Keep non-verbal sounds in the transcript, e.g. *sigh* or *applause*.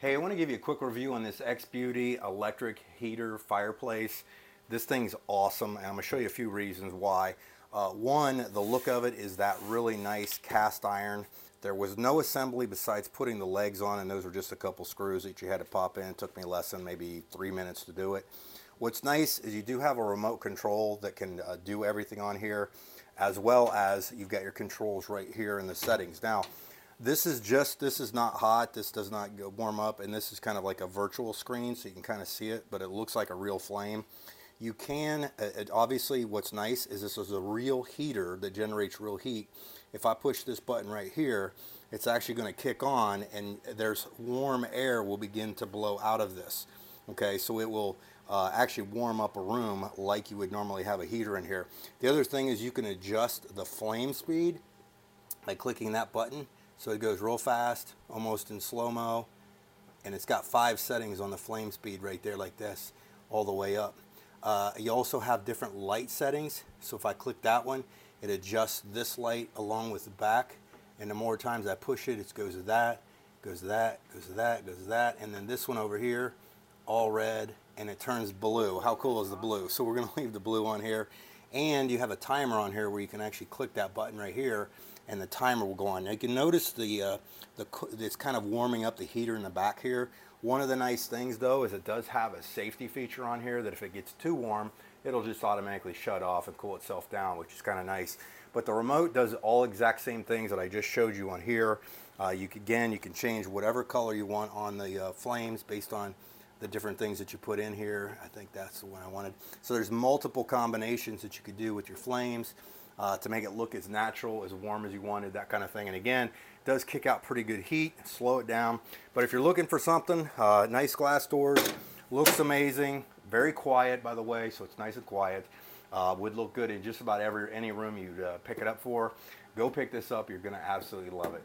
Hey, I want to give you a quick review on this Xbeauty electric heater fireplace. This thing's awesome, and I'm going to show you a few reasons why. Uh, one, the look of it is that really nice cast iron. There was no assembly besides putting the legs on, and those were just a couple screws that you had to pop in. It took me less than maybe three minutes to do it. What's nice is you do have a remote control that can uh, do everything on here, as well as you've got your controls right here in the settings. Now, this is just, this is not hot, this does not go warm up, and this is kind of like a virtual screen, so you can kind of see it, but it looks like a real flame. You can, uh, it, obviously what's nice is this is a real heater that generates real heat. If I push this button right here, it's actually going to kick on and there's warm air will begin to blow out of this. Okay, so it will uh, actually warm up a room like you would normally have a heater in here. The other thing is you can adjust the flame speed by clicking that button. So it goes real fast, almost in slow-mo, and it's got five settings on the flame speed right there like this, all the way up. Uh, you also have different light settings. So if I click that one, it adjusts this light along with the back. And the more times I push it, it goes to that, goes to that, goes to that, goes to that. And then this one over here, all red, and it turns blue. How cool is the blue? So we're gonna *laughs* leave the blue on here. And you have a timer on here where you can actually click that button right here and the timer will go on. Now you can notice the, uh, the it's kind of warming up the heater in the back here. One of the nice things though is it does have a safety feature on here that if it gets too warm, it'll just automatically shut off and cool itself down, which is kind of nice. But the remote does all exact same things that I just showed you on here. Uh, you can, again, you can change whatever color you want on the uh, flames based on the different things that you put in here. I think that's the one I wanted. So there's multiple combinations that you could do with your flames uh, to make it look as natural, as warm as you wanted, that kind of thing. And again, it does kick out pretty good heat, slow it down. But if you're looking for something, uh, nice glass doors, looks amazing, very quiet by the way, so it's nice and quiet. Uh, would look good in just about every any room you'd uh, pick it up for. Go pick this up, you're gonna absolutely love it.